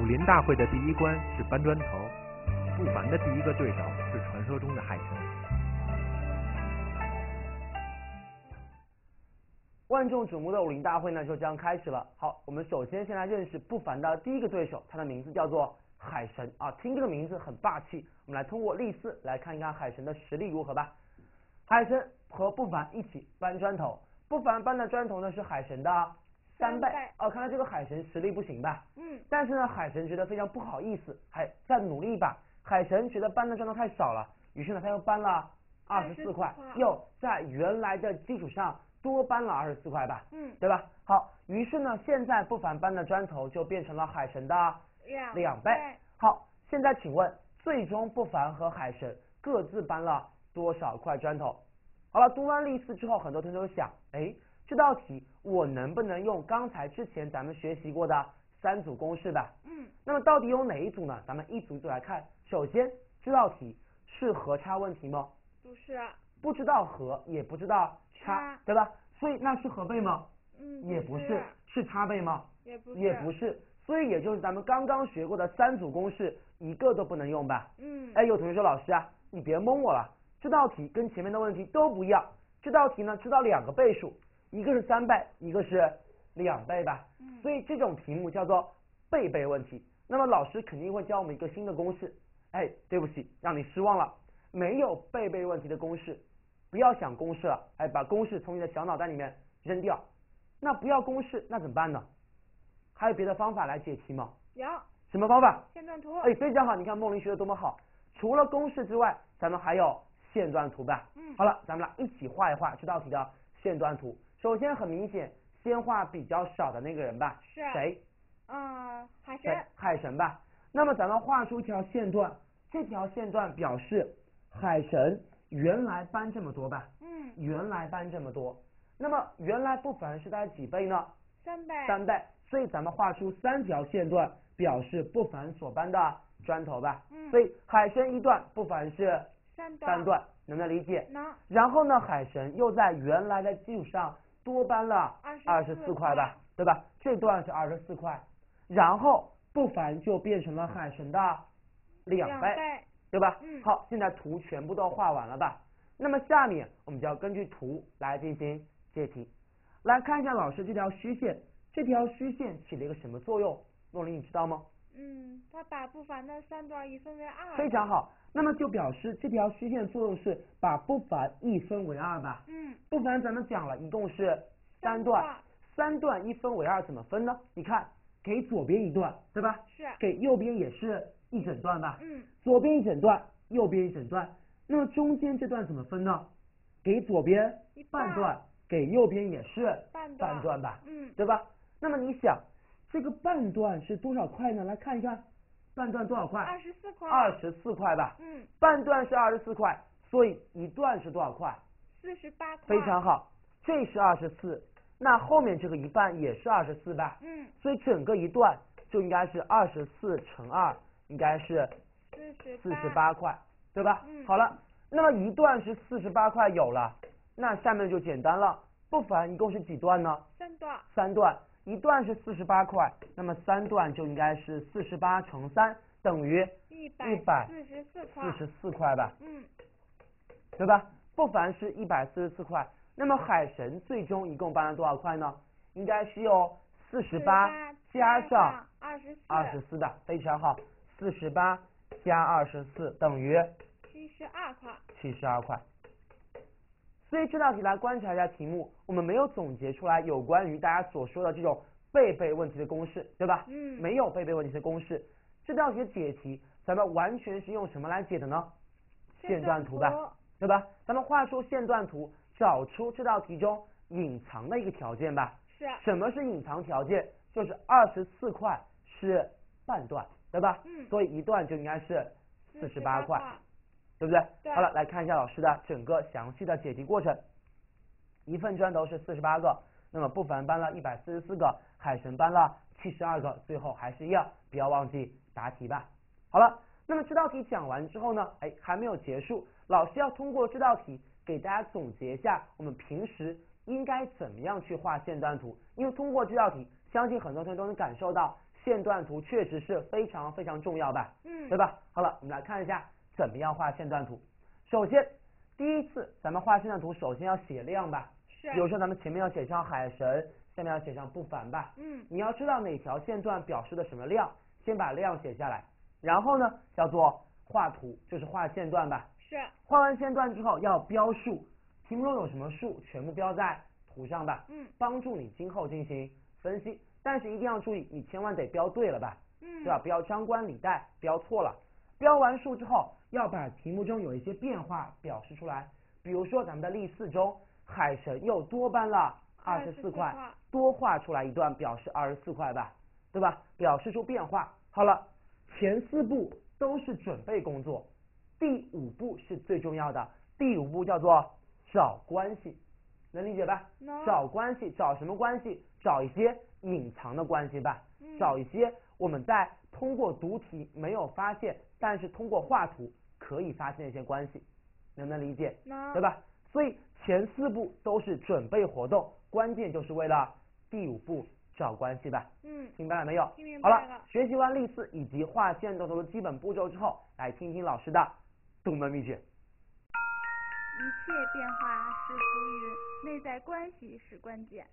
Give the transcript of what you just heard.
武林大会的第一关是搬砖头，不凡的第一个对手是传说中的海神。万众瞩目的武林大会呢就这样开始了。好，我们首先先来认识不凡的第一个对手，他的名字叫做海神啊，听这个名字很霸气。我们来通过例四来看一看海神的实力如何吧。海神和不凡一起搬砖头，不凡搬的砖头呢是海神的三倍哦，看来这个海神实力不行吧？嗯，但是呢，海神觉得非常不好意思，还再努力一把。海神觉得搬的砖头太少了，于是呢，他又搬了二十四块块，又在原来的基础上多搬了二十四块吧，嗯，对吧？好，于是呢，现在不凡搬的砖头就变成了海神的两两倍。好，现在请问，最终不凡和海神各自搬了多少块砖头？好了，读完例四之后，很多同学都想，哎，这道题我能不能用刚才之前咱们学习过的三组公式吧？嗯，那么到底有哪一组呢？咱们一组一组来看。首先，这道题是和差问题吗？不是，啊不知道和，也不知道差，差对吧？所以那是和倍吗？嗯，也不是是，，是差倍吗？也不是，也不是。所以也就是咱们刚刚学过的三组公式，一个都不能用吧？嗯，哎，有同学说老师啊，你别蒙我了，这道题跟前面的问题都不一样。这道题呢知道两个倍数，一个是三倍，一个是两倍吧。嗯所以这种题目叫做倍倍问题。那么老师肯定会教我们一个新的公式。哎，对不起，让你失望了，没有倍倍问题的公式，不要想公式了，哎，把公式从你的小脑袋里面扔掉。那不要公式，那怎么办呢？还有别的方法来解题吗？有什么方法？线段图，哎，非常好，你看梦玲学的多么好。除了公式之外，咱们还有线段图吧？嗯好了，咱们来一起画一画这道题的线段图。首先很明显，先画比较少的那个人吧。是谁？嗯，海神，？海神吧。那么咱们画出一条线段，这条线段表示海神原来搬这么多吧？嗯，原来搬这么多。那么原来不凡是大概几倍呢？三倍，三倍，所以咱们画出三条线段，表示不凡所搬的砖头吧。嗯所以海神一段，不凡是三段，三段，能不能理解？能，然后呢，海神又在原来的基础上多搬了二十24四块吧，对吧？这段是二十四块，然后不凡就变成了海神的两倍，两倍，对吧？嗯好，现在图全部都画完了吧？那么下面我们就要根据图来进行解题。来看一下老师这条虚线，这条虚线起了一个什么作用？诺林，你知道吗？嗯，他把不凡的三段一分为二，非常好，那么就表示这条虚线作用是把不凡一分为二吧？嗯，不凡咱们讲了一共是三三段段，三段一分为二怎么分呢？你看，给左边一段，对吧？是，给右边也是一整段吧？嗯，左边一整段，右边一整段，那么中间这段怎么分呢？给左边一半半段，给右边也是半段吧？嗯，对吧？那么你想，这个半段是多少块呢？来看一看，半段多少块？二十四块，二十四块吧。嗯，半段是二十四块，所以一段是多少块？四十八块，非常好，这是二十四，那后面这个一半也是二十四吧？嗯，所以整个一段就应该是二十四乘二，应该是四十四十八块，对吧？嗯好了，那么一段是四十八块有了，那下面就简单了，不凡一共是几段呢？三段，三段，一段是四十八块，那么三段就应该是四十八乘三等于一100四十四块，四十四块吧？嗯，对吧？不凡是一百四十四块，那么海神最终一共搬了多少块呢？应该是有四十八加上二十四，二十四的，非常好，四十八加二十四等于七十二块，七十二块。所以这道题来观察一下题目，我们没有总结出来有关于大家所说的这种倍倍问题的公式，对吧？嗯没有倍倍问题的公式。这道题的解题，咱们完全是用什么来解的呢？线段图吧，对吧？咱们画出线段图，找出这道题中隐藏的一个条件吧。是，什么是隐藏条件？就是二十四块是半段，对吧？嗯所以一段就应该是四十八，块，对不对？对好了，来看一下老师的整个详细的解题过程。一份砖头是四十八个，那么不凡搬了一百四十四个，海神搬了七十二个，最后还是一样，不要忘记答题吧。好了，那么这道题讲完之后呢，哎，还没有结束，老师要通过这道题给大家总结一下我们平时应该怎么样去画线段图，因为通过这道题，相信很多同学都能感受到线段图确实是非常非常重要吧，嗯，对吧？好了，我们来看一下怎么样画线段图。首先，第一次咱们画线段图，首先要写量吧，是比，如说咱们前面要写上海神，下面要写上不凡吧。嗯，你要知道哪条线段表示的什么量，先把量写下来，然后呢叫做画图，就是画线段吧。是，画完线段之后要标数，题目中有什么数全部标在图上吧，嗯，帮助你今后进行分析。但是一定要注意，你千万得标对了吧，嗯，对吧？不要张冠李戴，标错了。标完数之后，要把题目中有一些变化表示出来，比如说咱们的例四中，海神又多搬了二十四块，多画出来一段表示二十四块吧，对吧？表示出变化。好了，前四步都是准备工作，第五步是最重要的，第五步叫做找关系，能理解吧？能找关系，找什么关系？找一些隐藏的关系吧，嗯找一些我们在通过读题没有发现，但是通过画图可以发现一些关系，能不能理解？能，对？吧？所以前四步都是准备活动，关键就是为了第五步找关系吧。嗯，明白了没有？听明白了好了，学习完例四以及画线段图的基本步骤之后，来听听老师的独门秘诀。一切变化是浮云，内在关系是关键。